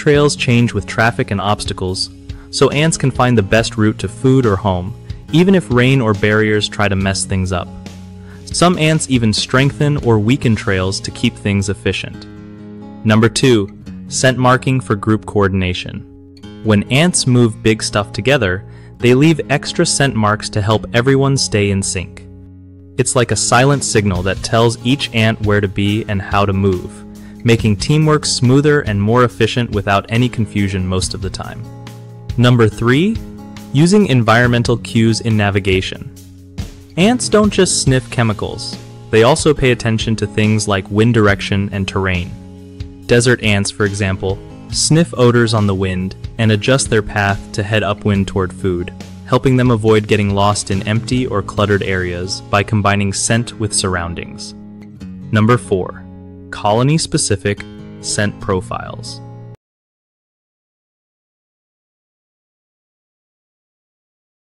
trails change with traffic and obstacles, so ants can find the best route to food or home, even if rain or barriers try to mess things up. Some ants even strengthen or weaken trails to keep things efficient. Number 2. Scent marking for group coordination. When ants move big stuff together, they leave extra scent marks to help everyone stay in sync. It's like a silent signal that tells each ant where to be and how to move, making teamwork smoother and more efficient without any confusion most of the time. Number 3. Using environmental cues in navigation. Ants don't just sniff chemicals, they also pay attention to things like wind direction and terrain. Desert ants, for example, sniff odors on the wind and adjust their path to head upwind toward food, helping them avoid getting lost in empty or cluttered areas by combining scent with surroundings. Number 4. Colony specific scent profiles.